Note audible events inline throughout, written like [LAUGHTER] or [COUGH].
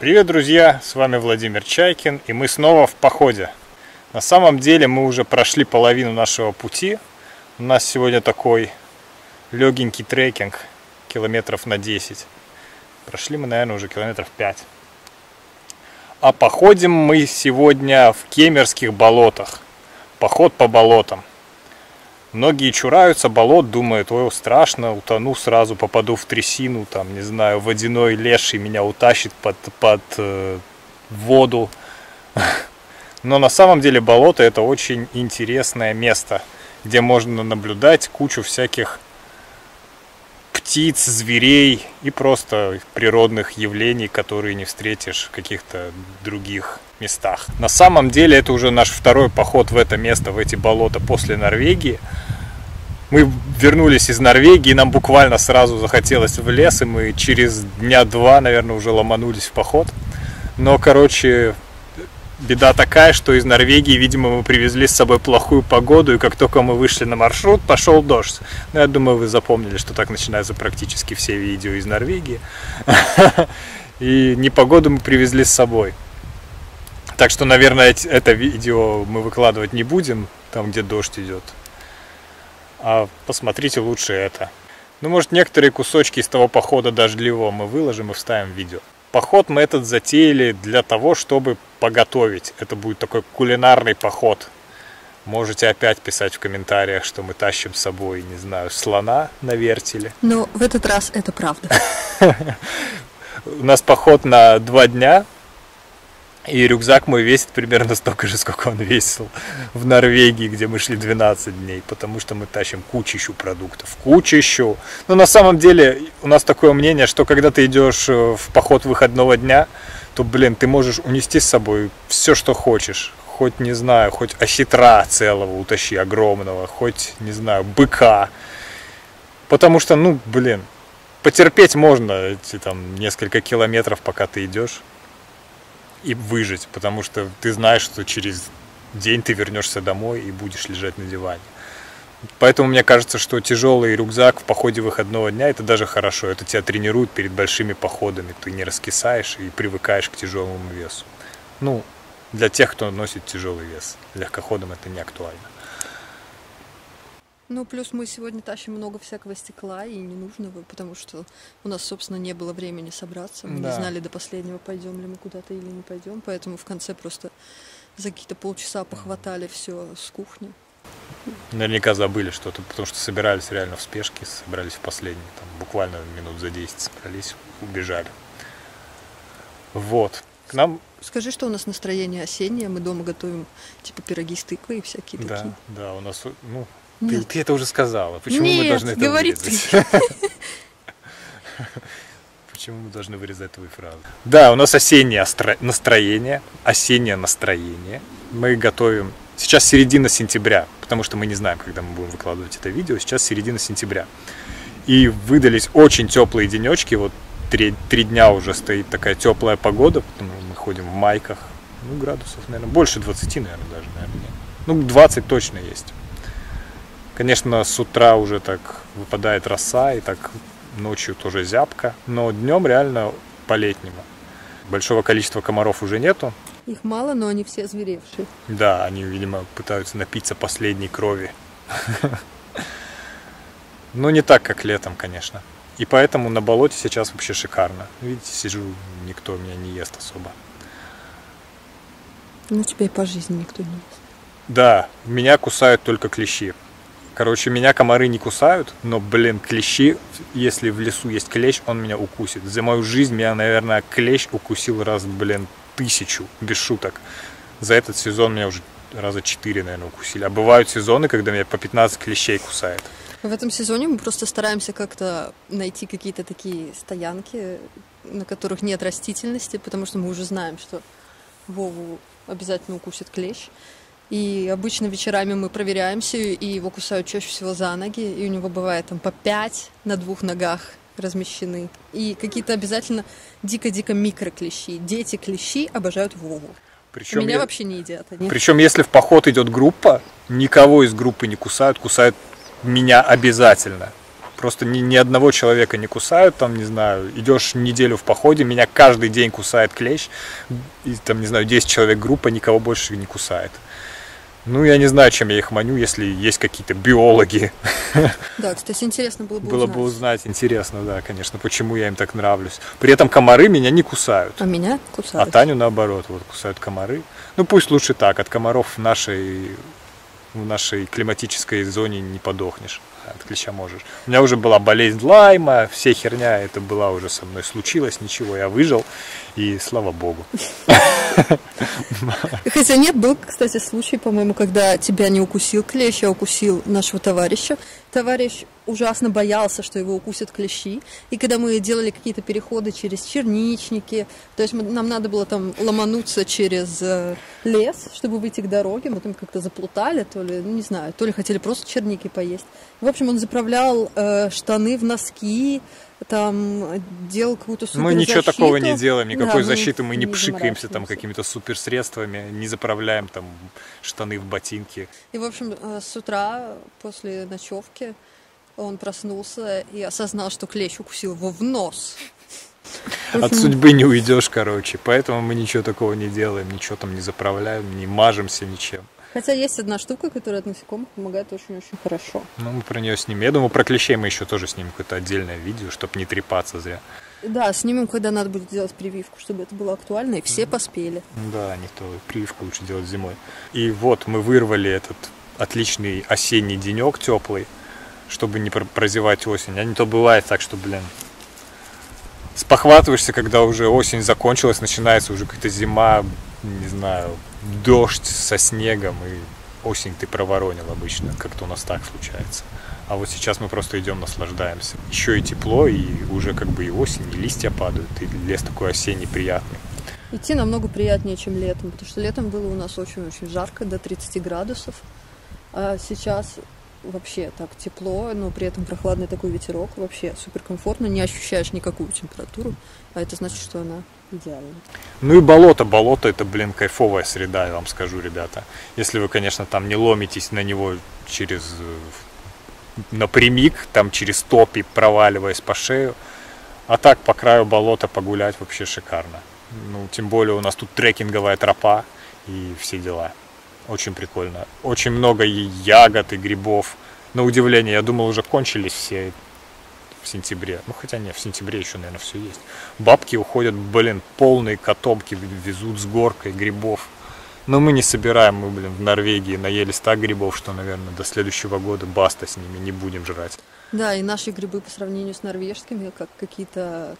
Привет, друзья! С вами Владимир Чайкин, и мы снова в походе. На самом деле мы уже прошли половину нашего пути. У нас сегодня такой легенький трекинг, километров на 10. Прошли мы, наверное, уже километров 5. А походим мы сегодня в Кемерских болотах. Поход по болотам. Многие чураются болот, думают, ой, страшно, утону сразу, попаду в трясину, там, не знаю, водяной леший меня утащит под, под э, воду. [LAUGHS] Но на самом деле болото это очень интересное место, где можно наблюдать кучу всяких птиц, зверей и просто природных явлений, которые не встретишь в каких-то других местах. На самом деле это уже наш второй поход в это место, в эти болота после Норвегии. Мы вернулись из Норвегии, нам буквально сразу захотелось в лес, и мы через дня два, наверное, уже ломанулись в поход. Но, короче, беда такая, что из Норвегии, видимо, мы привезли с собой плохую погоду, и как только мы вышли на маршрут, пошел дождь. Ну, я думаю, вы запомнили, что так начинаются практически все видео из Норвегии. [LAUGHS] И непогоду мы привезли с собой. Так что, наверное, это видео мы выкладывать не будем, там, где дождь идет. А посмотрите лучше это. Ну, может, некоторые кусочки из того похода дождливого мы выложим и вставим в видео. Поход мы этот затеяли для того, чтобы поготовить. Это будет такой кулинарный поход. Можете опять писать в комментариях, что мы тащим с собой, не знаю, слона на вертеле. Но в этот раз это правда. [LAUGHS] У нас поход на два дня, и рюкзак мой весит примерно столько же, сколько он весил в Норвегии, где мы шли 12 дней, потому что мы тащим кучищу продуктов, кучищу. Но на самом деле у нас такое мнение, что когда ты идешь э, в поход выходного дня, то, блин, ты можешь унести с собой все, что хочешь. Хоть, не знаю, хоть осетра целого утащи, огромного, хоть, не знаю, быка. Потому что, ну, блин, потерпеть можно эти там несколько километров, пока ты идешь и выжить, потому что ты знаешь, что через день ты вернешься домой и будешь лежать на диване. Поэтому мне кажется, что тяжелый рюкзак в походе выходного дня это даже хорошо. Это тебя тренирует перед большими походами. Ты не раскисаешь и привыкаешь к тяжелому весу. Ну, для тех, кто носит тяжелый вес. Легкоходам это не актуально. Ну, плюс мы сегодня тащим много всякого стекла и ненужного, потому что у нас, собственно, не было времени собраться. Мы да. не знали до последнего, пойдем ли мы куда-то или не пойдем. Поэтому в конце просто за какие-то полчаса похватали все с кухни. Наверняка забыли что-то, потому что собирались реально в спешке, собирались в последний, там, буквально минут за 10 собрались, убежали. Вот. К нам... Скажи, что у нас настроение осеннее, мы дома готовим типа пироги с тыквой и всякие да, такие. Да, у нас, ну, ты, ты это уже сказала. Почему Нет, мы должны это говори вырезать? [LAUGHS] Почему мы должны вырезать твою фразу? Да, у нас осеннее настроение. Осеннее настроение. Мы готовим... Сейчас середина сентября, потому что мы не знаем, когда мы будем выкладывать это видео. Сейчас середина сентября. И выдались очень теплые денечки. Вот три, три дня уже стоит такая теплая погода. Мы ходим в майках. Ну, градусов, наверное, больше 20, наверное, даже, наверное. Ну, 20 точно есть. Конечно, с утра уже так выпадает роса, и так ночью тоже зябко, но днем реально по-летнему. Большого количества комаров уже нету. Их мало, но они все зверевшие. Да, они, видимо, пытаются напиться последней крови. [LAUGHS] Но не так, как летом, конечно. И поэтому на болоте сейчас вообще шикарно. Видите, сижу, никто меня не ест особо. Ну, тебя и по жизни никто не ест. Да, меня кусают только клещи. Короче, меня комары не кусают, но, блин, клещи, если в лесу есть клещ, он меня укусит. За мою жизнь меня, наверное, клещ укусил раз, блин, тысячу, без шуток. За этот сезон меня уже раза четыре, наверное, укусили. А бывают сезоны, когда меня по 15 клещей кусает. В этом сезоне мы просто стараемся как-то найти какие-то такие стоянки, на которых нет растительности, потому что мы уже знаем, что Вову обязательно укусит клещ. И обычно вечерами мы проверяемся, и его кусают чаще всего за ноги, и у него бывает там по пять на двух ногах размещены. И какие-то обязательно дико-дико микроклещи. Дети клещи обожают Вову. Причем Меня я... вообще не едят они. Причем если в поход идет группа, никого из группы не кусают, кусают меня обязательно. Просто ни, ни одного человека не кусают, там, не знаю, идешь неделю в походе, меня каждый день кусает клещ, и там, не знаю, 10 человек группа, никого больше не кусает. Ну, я не знаю, чем я их маню, если есть какие-то биологи. Да, кстати, интересно было бы Было узнать. бы узнать, интересно, да, конечно, почему я им так нравлюсь. При этом комары меня не кусают. А меня А кусают. Таню наоборот, вот кусают комары. Ну пусть лучше так, от комаров в нашей, в нашей климатической зоне не подохнешь, а от клеща можешь. У меня уже была болезнь лайма, все херня, это была уже со мной случилось, ничего, я выжил, и слава богу. [LAUGHS] Хотя нет, был, кстати, случай, по-моему, когда тебя не укусил клещ, а укусил нашего товарища. Товарищ ужасно боялся, что его укусят клещи. И когда мы делали какие-то переходы через черничники, то есть мы- нам надо было там ломануться через э, лес, чтобы выйти к дороге, мы там как-то заплутали, то ли, ну, не знаю, то ли хотели просто черники поесть. В общем, он заправлял э, штаны в носки, там делал какую-то супер Мы ничего такого не делаем, никакой Да, защиты мы не не пшикаемся там какими-то суперсредствами, не заправляем там штаны в ботинки. И, в общем, э, с утра после ночевки он проснулся и осознал, что клещ укусил его в нос. От судьбы не уйдешь, короче, поэтому мы ничего такого не делаем, ничего там не заправляем, не мажемся ничем. Хотя есть одна штука, которая от насекомых помогает очень-очень хорошо. Ну, мы про нее снимем. Я думаю, про клещей мы еще тоже снимем какое-то отдельное видео, чтобы не трепаться зря. Да, снимем, когда надо будет делать прививку, чтобы это было актуально, и все поспели. Да, не то. Прививку лучше делать зимой. И вот мы вырвали этот отличный осенний денек теплый, чтобы не про- прозевать осень. А не то бывает так, что, блин, спохватываешься, когда уже осень закончилась, начинается уже какая-то зима, не знаю, дождь со снегом, и осень ты проворонил обычно, как-то у нас так случается. А вот сейчас мы просто идем, наслаждаемся. Еще и тепло, и уже как бы и осень, и листья падают, и лес такой осенний приятный. Идти намного приятнее, чем летом, потому что летом было у нас очень-очень жарко, до 30 градусов. А сейчас вообще так тепло, но при этом прохладный такой ветерок. Вообще супер комфортно, не ощущаешь никакую температуру, а это значит, что она идеальна. Ну и болото. Болото это, блин, кайфовая среда, я вам скажу, ребята. Если вы, конечно, там не ломитесь на него через э, напрямик, там через топи, проваливаясь по шею. А так по краю болота погулять вообще шикарно. Ну, тем более у нас тут трекинговая тропа и все дела. Очень прикольно. Очень много ягод и грибов. На удивление, я думал, уже кончились все в сентябре. Ну, хотя нет, в сентябре еще, наверное, все есть. Бабки уходят, блин, полные котомки везут с горкой грибов. Но мы не собираем, мы, блин, в Норвегии наелись так грибов, что, наверное, до следующего года баста с ними, не будем жрать. Да, и наши грибы по сравнению с норвежскими, как какие-то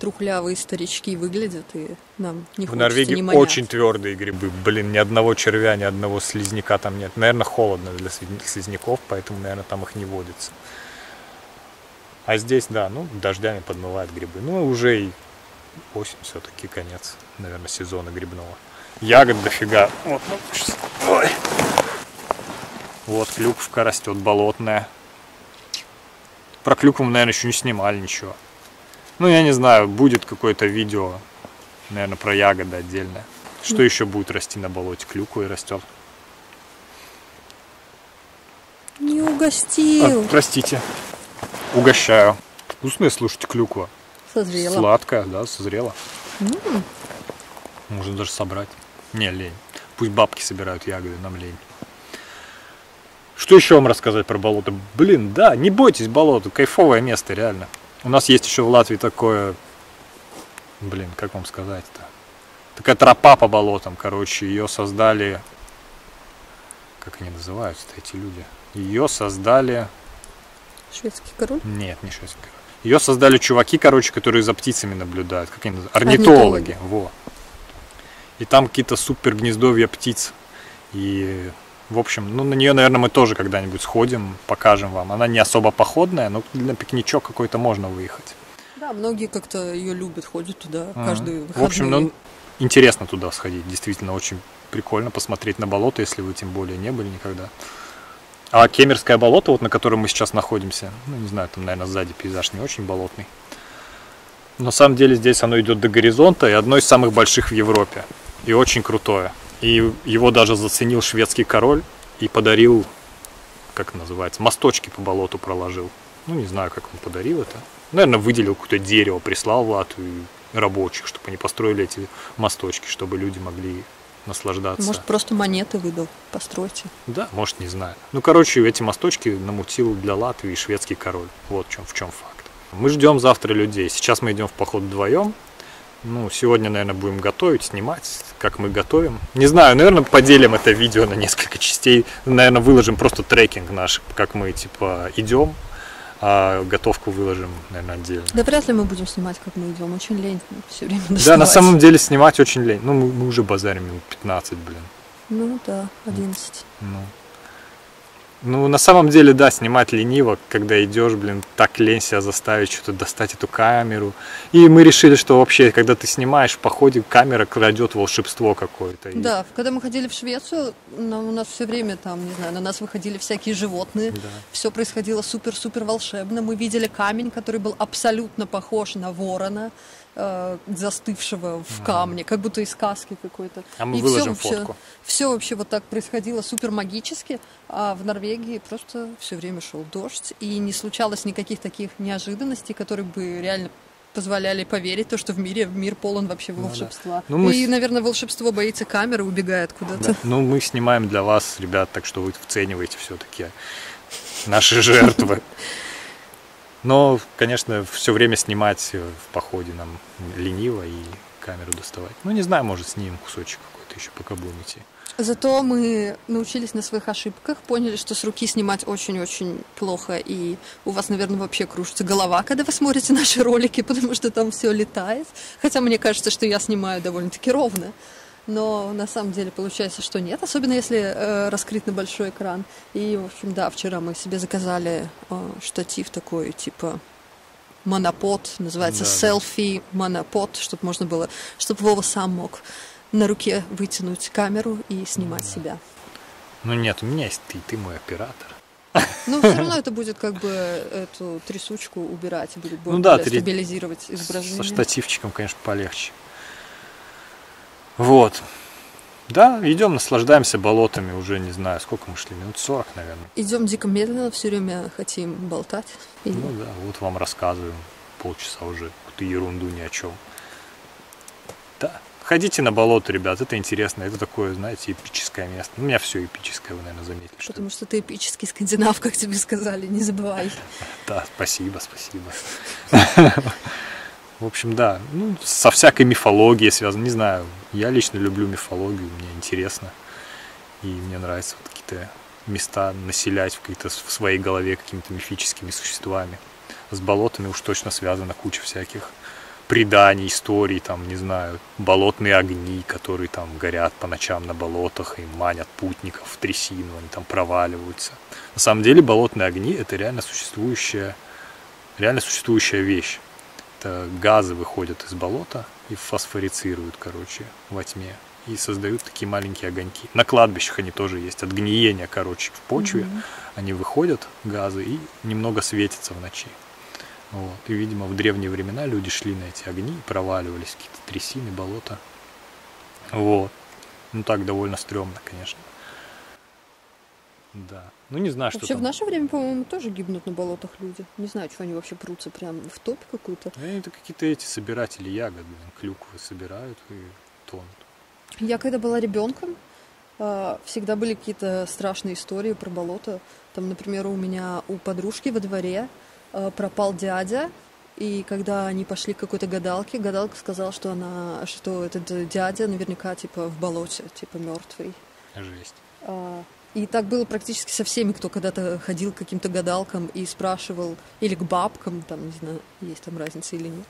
трухлявые старички выглядят, и нам не В Норвегии не манят. очень твердые грибы. Блин, ни одного червя, ни одного слизняка там нет. Наверное, холодно для слизня- слизняков, поэтому, наверное, там их не водится. А здесь, да, ну, дождями подмывает грибы. Ну, уже и осень все-таки конец, наверное, сезона грибного. Ягод дофига. Вот, ну, ой. Вот клюквка растет болотная. Про клюкву мы, наверное, еще не снимали ничего. Ну, я не знаю, будет какое-то видео, наверное, про ягоды отдельное. Что еще будет расти на болоте? Клюква и растет. Не А, угостил. простите. Угощаю. Вкусная, слушайте, клюква. Созрела. Сладкая, да, созрела. Можно даже собрать. Не, лень. Пусть бабки собирают ягоды, нам лень. Что еще вам рассказать про болото? Блин, да, не бойтесь болота, кайфовое место, реально. У нас есть еще в Латвии такое, блин, как вам сказать-то? Такая тропа по болотам, короче, ее создали, как они называются-то, эти люди? Ее создали, Шведский король. нет, не шведский король. Ее создали чуваки, короче, которые за птицами наблюдают. Как они называются? Орнитологи. Орнитологи. Во. И там какие-то супер гнездовья птиц. И, в общем, ну, на нее, наверное, мы тоже когда-нибудь сходим, покажем вам. Она не особо походная, но на пикничок какой-то можно выехать. Да, многие как-то ее любят, ходят туда Ага. каждый В общем, ну, интересно туда сходить. Действительно, очень прикольно посмотреть на болото, если вы тем более не были никогда. А Кемерское болото, вот на котором мы сейчас находимся, ну, не знаю, там, наверное, сзади пейзаж не очень болотный. Но на самом деле здесь оно идет до горизонта и одно из самых больших в Европе. И очень крутое. И его даже заценил шведский король и подарил, как называется, мосточки по болоту проложил. Ну, не знаю, как он подарил это. Наверное, выделил какое-то дерево, прислал в Латвию рабочих, чтобы они построили эти мосточки, чтобы люди могли наслаждаться. Может, просто монеты выдал, постройте. Да, может, не знаю. Ну, короче, эти мосточки намутил для Латвии шведский король. Вот в чем, в чем факт. Мы ждем завтра людей. Сейчас мы идем в поход вдвоем. Ну, сегодня, наверное, будем готовить, снимать, как мы готовим. Не знаю, наверное, поделим это видео на несколько частей. Наверное, выложим просто трекинг наш, как мы, типа, идем, а готовку выложим, наверное, отдельно. Да вряд ли мы будем снимать, как мы идем. Очень лень все время Да, на доставать. самом деле снимать очень лень. Ну, мы, мы уже базарим минут 15, блин. Ну да, 11. Ну. Ну, на самом деле, да, снимать лениво, когда идешь, блин, так лень себя заставить что-то достать эту камеру. И мы решили, что вообще, когда ты снимаешь в походе, камера крадет волшебство какое-то. И- Да, когда мы ходили в Швецию, на- у нас все время там, не знаю, на нас выходили всякие животные. Да. Все происходило супер-супер волшебно. Мы видели камень, который был абсолютно похож на ворона, э, застывшего в камне, как будто из сказки какой-то. А мы И выложим всё- фотку. Все вообще вот так происходило супер магически, а в Норвегии просто все время шел дождь, и не случалось никаких таких неожиданностей, которые бы реально позволяли поверить, то, что в мире мир полон вообще да. волшебства. Ну, мы и, наверное, волшебство боится камеры, убегает куда-то. Да. Ну, мы снимаем для вас, ребят, так что вы вцениваете все-таки наши жертвы. [LAUGHS] Но, конечно, все время снимать э, в походе нам лениво и камеру доставать. Ну, не знаю, может, снимем кусочек какой-то еще, пока будем идти. Зато мы научились на своих ошибках, поняли, что с руки снимать очень-очень плохо, и у вас, наверное, вообще кружится голова, когда вы смотрите наши ролики, [LAUGHS] потому что там все летает. Хотя мне кажется, что я снимаю довольно-таки ровно. Но на самом деле получается, что нет, особенно если э, раскрыт на большой экран. И, в общем, да, вчера мы себе заказали э, штатив такой, типа монопод, называется Да, да. селфи монопод, чтобы можно было, чтобы Вова сам мог на руке вытянуть камеру и снимать себя. Ну, нет, у меня есть ты, ты мой оператор. Но все равно это будет как бы эту трясучку убирать, будет Ну да, более стабилизировать изображение. Со штативчиком, конечно, полегче. Вот. Да, идем, наслаждаемся болотами уже, не знаю, сколько мы шли, минут 40, наверное. Идем дико медленно, все время хотим болтать. И Ну да, вот вам рассказываем полчаса уже какую-то ерунду ни о чем. Да, ходите на болото, ребят, это интересно, это такое, знаете, эпическое место. У меня все эпическое, вы, наверное, заметили. Что... Потому что ты эпический скандинав, как тебе сказали, не забывай. [LAUGHS] Да, спасибо, спасибо. [LAUGHS] В общем, да, ну, со всякой мифологией связано, не знаю. Я лично люблю мифологию, мне интересно. И мне нравится вот какие-то места населять в, какие-то, в своей голове какими-то мифическими существами. С болотами уж точно связана куча всяких преданий, историй, там, не знаю, болотные огни, которые там горят по ночам на болотах и манят путников в трясину, они там проваливаются. На самом деле болотные огни это реально существующая, реально существующая вещь. Это газы выходят из болота и фосфорицируют, короче, во тьме. И создают такие маленькие огоньки. На кладбищах они тоже есть. От гниения, короче, в почве они выходят, газы, и немного светятся в ночи. Вот. И, видимо, в древние времена люди шли на эти огни и проваливались какие-то трясины, болота. Вот. Ну так довольно стрёмно, конечно. Да. Ну не знаю, что Вообще в наше время, по-моему, тоже гибнут на болотах люди. Не знаю, что они вообще прутся прям в топь какую-то. Ну, Это какие-то эти собиратели ягод, блин, клюквы собирают и тонут. Я когда была ребенком, а, всегда были какие-то страшные истории про болото. Там, например, у меня у подружки во дворе а, пропал дядя, и когда они пошли к какой-то гадалке, гадалка сказала, что она, что этот дядя наверняка типа в болоте, типа мертвый. Жесть. А, И так было практически со всеми, кто когда-то ходил к каким-то гадалкам и спрашивал, или к бабкам, там, не знаю, есть там разница или нет,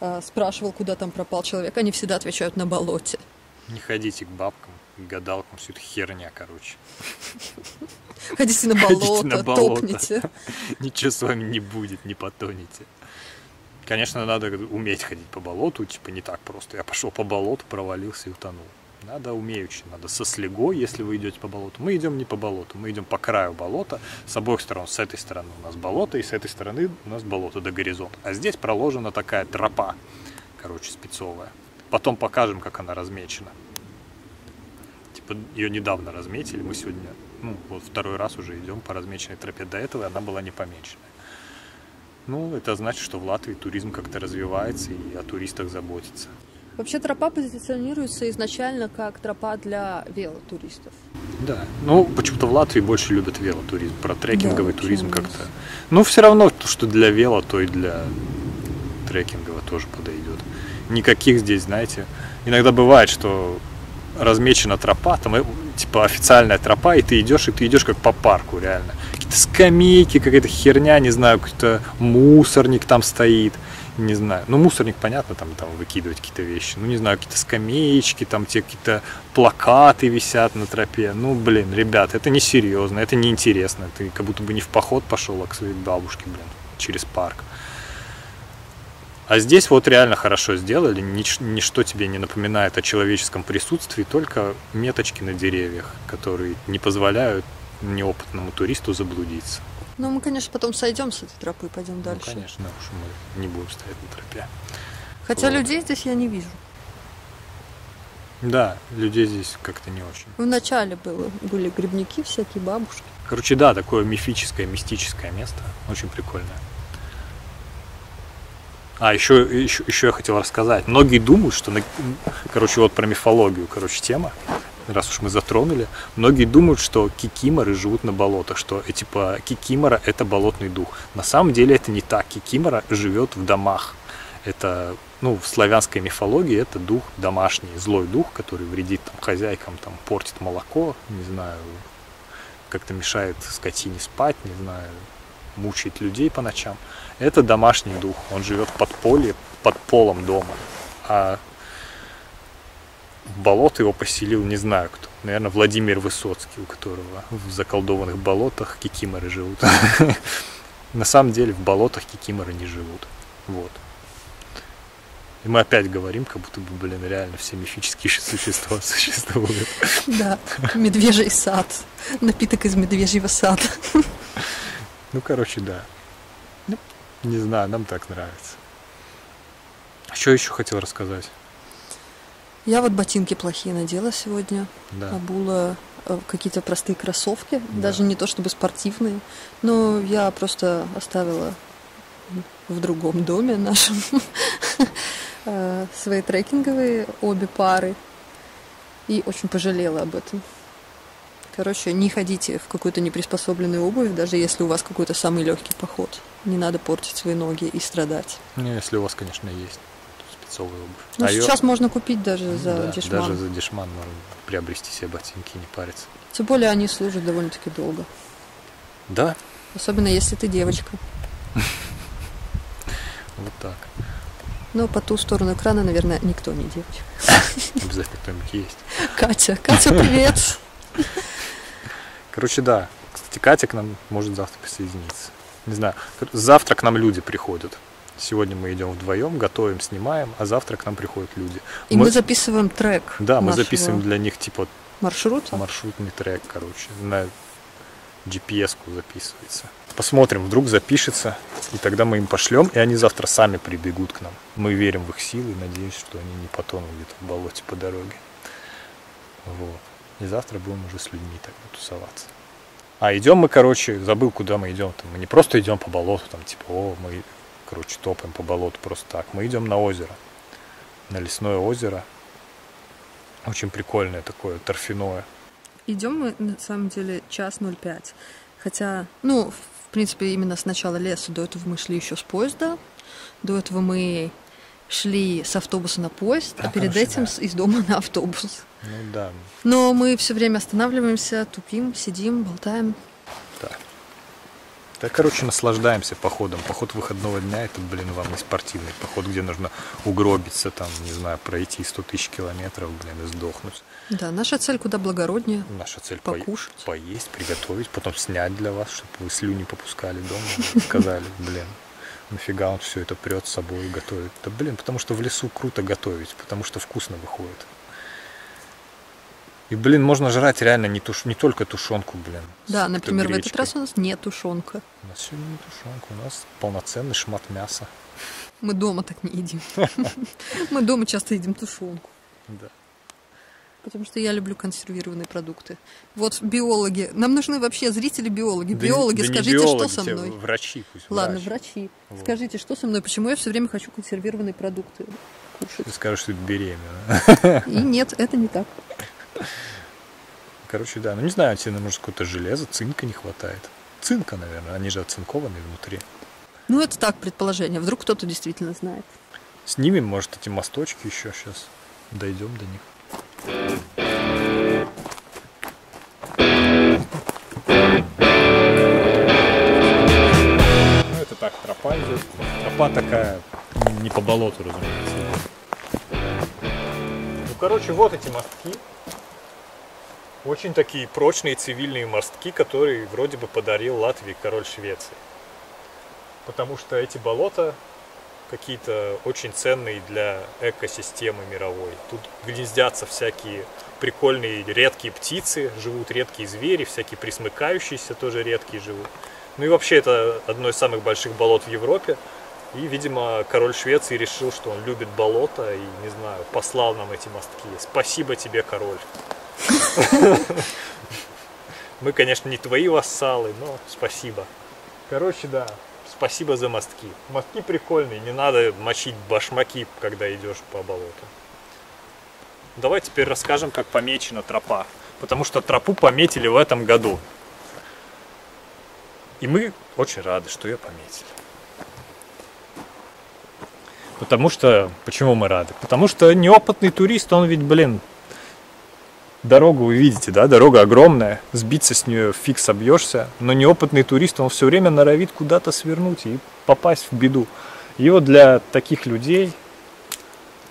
а, спрашивал, куда там пропал человек, они всегда отвечают на болоте. Не ходите к бабкам, к гадалкам, все это херня, короче. Ходите на Ходите болото, на болото. топните. Ничего с вами не будет, не потонете. Конечно, надо уметь ходить по болоту, типа не так просто. Я пошел по болоту, провалился и утонул. Надо умеючи, надо со слегой, если вы идете по болоту. Мы идем не по болоту, мы идем по краю болота. С обоих сторон, с этой стороны у нас болото, и с этой стороны у нас болото до горизонта. А здесь проложена такая тропа, короче, спецовая. Потом покажем, как она размечена. Типа ее недавно разметили, мы сегодня, ну, вот второй раз уже идем по размеченной тропе. До этого она была не помеченная. Ну, это значит, что в Латвии туризм как-то развивается и о туристах заботится. Вообще тропа позиционируется изначально как тропа для велотуристов. Да. Ну, почему-то в Латвии больше любят велотуризм. Про трекинговый Да, туризм как-то. Ну, все равно, то, что для вело, то и для трекингового тоже подойдет. Никаких здесь, знаете, иногда бывает, что размечена тропа, там э, типа официальная тропа, и ты идешь, и ты идешь как по парку, реально. Какие-то скамейки, какая-то херня, не знаю, какой-то мусорник там стоит, не знаю. Ну, мусорник, понятно, там, там выкидывать какие-то вещи. Ну, не знаю, какие-то скамеечки, там те какие-то плакаты висят на тропе. Ну, блин, ребят, это несерьезно, это неинтересно. Ты как будто бы не в поход пошел, а к своей бабушке, блин, через парк. А здесь вот реально хорошо сделали, нич- ничто тебе не напоминает о человеческом присутствии, только меточки на деревьях, которые не позволяют неопытному туристу заблудиться. Ну, мы, конечно, потом сойдем с этой тропы и пойдем дальше. Ну, конечно, уж мы не будем стоять на тропе. Хотя Вот. людей здесь я не вижу. Да, людей здесь как-то не очень. В начале было, были грибники всякие, бабушки. Короче, да, такое мифическое, мистическое место. Очень прикольное. А, еще, еще, еще я хотел рассказать. Многие думают, что... на- Короче, вот про мифологию, короче, тема. Раз уж мы затронули. Многие думают, что кикиморы живут на болотах, что э, типа кикимора это болотный дух. На самом деле это не так. Кикимора живет в домах. Это, ну, в славянской мифологии это дух домашний, злой дух, который вредит там, хозяйкам, там, портит молоко, не знаю, как-то мешает скотине спать, не знаю, мучает людей по ночам. Это домашний дух. Он живет в подполье, под полом дома. А в болото его поселил не знаю кто. Наверное, Владимир Высоцкий, у которого в заколдованных болотах кикиморы живут. [LAUGHS] На самом деле в болотах кикиморы не живут. Вот. И мы опять говорим, как будто бы, блин, реально все мифические [LAUGHS] существа [LAUGHS] существуют. Да, медвежий сад. Напиток из медвежьего сада. Ну, короче, да. Ну, не знаю, нам так нравится. Что еще хотел рассказать? Я вот ботинки плохие надела сегодня. Да. Обула э, какие-то простые кроссовки, Да. даже не то чтобы спортивные. Но я просто оставила в другом доме нашем [LAUGHS] э, свои трекинговые обе пары. И очень пожалела об этом. Короче, не ходите в какую-то неприспособленную обувь, даже если у вас какой-то самый легкий поход. Не надо портить свои ноги и страдать. Ну, если у вас, конечно, есть спецовая обувь. Ну, А сейчас можно купить даже за да, дешман. Даже за дешман можно приобрести себе ботинки не париться. Тем более они служат довольно-таки долго. Да, Особенно если ты девочка. [LAUGHS] вот так. Но по ту сторону экрана, наверное, никто не девочка. [LAUGHS] Обязательно кто-нибудь есть. [LAUGHS] Катя, Катя, привет! Короче, да. Кстати, Катя к нам может завтра присоединиться. Не знаю. Завтра к нам люди приходят. Сегодня мы идем вдвоем, готовим, снимаем, а завтра к нам приходят люди. И мы, записываем трек. Да, мы записываем для них типа маршрута. маршрутный трек, короче, на GPS-ку записывается. Посмотрим, вдруг запишется, и тогда мы им пошлем, и они завтра сами прибегут к нам. Мы верим в их силы, надеюсь, что они не потонут где-то в болоте по дороге. Вот. И завтра будем уже с людьми тогда тусоваться. А идем мы, короче, забыл, куда мы идем. Мы не просто идем по болоту, там, типа, о, мы, короче, топаем по болоту просто так. Мы идем на озеро, на лесное озеро. Очень прикольное такое, торфяное. Идем мы, на самом деле, час 05. Хотя, ну, в принципе, именно с начала леса. До этого мы шли еще с поезда. До этого мы шли с автобуса на поезд, Да, а перед короче, этим да. из дома на автобус. Ну да, Но мы все время останавливаемся, тупим, сидим, болтаем. Да. Да, короче, наслаждаемся походом. Поход выходного дня это, блин, вам не спортивный поход, где нужно угробиться, там, не знаю, пройти 100 тысяч километров, блин, и сдохнуть. Да, наша цель куда благороднее. Наша цель по- Покушать. поесть, приготовить, потом снять для вас, чтобы вы слюни попускали дома. Сказали, [LAUGHS] блин, нафига он все это прет с собой и готовит. Да, блин, потому что в лесу круто готовить, потому что вкусно выходит. И, блин, можно жрать реально не, туш... не только тушенку, блин. Да, например, в этот гречкой. раз у нас нет тушенка. У нас сегодня не тушенка, у нас полноценный шмат мяса. Мы дома так не едим. [LAUGHS] Мы дома часто едим тушенку. Да. Потому что я люблю консервированные продукты. Вот биологи. Нам нужны вообще зрители-биологи. Да- Биологи, да не скажите, биологи, что со мной? Врачи пусть. Ладно, врач. врачи. Вот. Скажите, что со мной? Почему я все время хочу консервированные продукты кушать? Ты скажешь, что ты беременна. И нет, это не так. Короче, да. Ну не знаю, тебе, может, какое-то железо, цинка не хватает. Цинка, наверное. Они же оцинкованные внутри. Ну, это так, предположение. Вдруг кто-то действительно знает. Снимем, может, эти мосточки еще сейчас. Дойдем до них. Ну, это так, тропа идет. Тропа такая, не по болоту, разумеется. Ну, короче, вот эти мостки. Очень такие прочные цивильные мостки, которые вроде бы подарил Латвии король Швеции. Потому что эти болота какие-то очень ценные для экосистемы мировой. Тут гнездятся всякие прикольные редкие птицы, живут редкие звери, всякие присмыкающиеся тоже редкие живут. Ну и вообще это одно из самых больших болот в Европе. И, видимо, король Швеции решил, что он любит болото и, не знаю, послал нам эти мостки. Спасибо тебе, король. [LAUGHS] Мы, конечно, не твои вассалы, но спасибо. Короче, да, спасибо за мостки. Мостки прикольные, не надо мочить башмаки, когда идешь по болоту. Давай теперь расскажем, как помечена тропа. Потому что тропу пометили в этом году. И мы очень рады, что ее пометили. Потому что... Почему мы рады? Потому что неопытный турист, он ведь, блин, дорогу вы видите, да, дорога огромная, сбиться с нее фиг собьешься, но неопытный турист, он все время норовит куда-то свернуть и попасть в беду. И вот для таких людей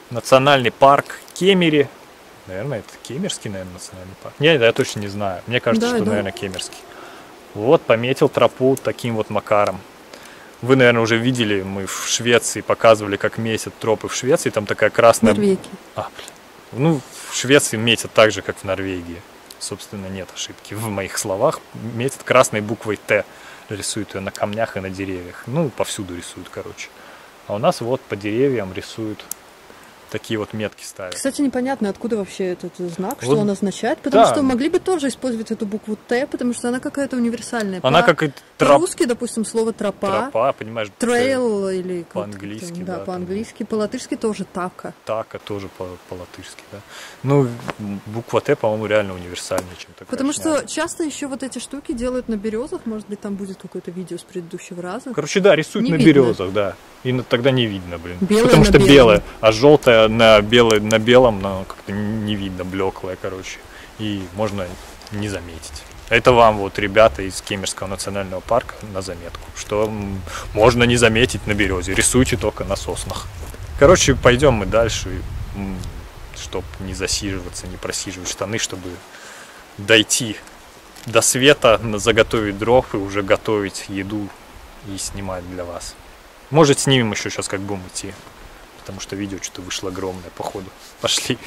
национальный парк Кемери, наверное, это Кемерский, наверное, национальный парк. Нет, я точно не знаю. Мне кажется, Да, что, да. наверное, Кемерский. Вот пометил тропу таким вот макаром. Вы, наверное, уже видели, мы в Швеции показывали, как метят тропы в Швеции. Там такая красная Норвегии. а, блин. Ну, в Швеции метят так же, как в Норвегии. Собственно, нет ошибки в моих словах. Метят красной буквой Т. Рисуют ее на камнях и на деревьях. Ну, повсюду рисуют, короче. А у нас вот по деревьям рисуют такие вот метки ставят. Кстати, непонятно, откуда вообще этот знак, что Вот он означает, потому да. что могли бы тоже использовать эту букву Т, потому что она какая-то универсальная. Она По- как и троп- По-русски, допустим, слово тропа, тропа, понимаешь? трейл или По-английски, да, да, по-английски, по-латышски тоже така. Така тоже по- по-латышски, да. Ну, буква Т, по-моему, реально универсальнее, чем такая Потому что шняга. часто еще вот эти штуки делают на березах, может быть, там будет какое-то видео с предыдущего раза. Короче, да, рисуют Не на видно. березах, да. И тогда не видно, блин. Белое Потому что белое, а желтое на, белое, на белом ну, как-то не видно, блеклое, короче. И можно не заметить. Это вам вот ребята из Кемерского национального парка на заметку, что можно не заметить на березе. Рисуйте только на соснах. Короче, пойдем мы дальше, чтобы не засиживаться, не просиживать штаны, чтобы дойти до света, заготовить дров и уже готовить еду и снимать для вас. Может, снимем еще сейчас, как будем идти. Потому что видео что-то вышло огромное, походу. Пошли.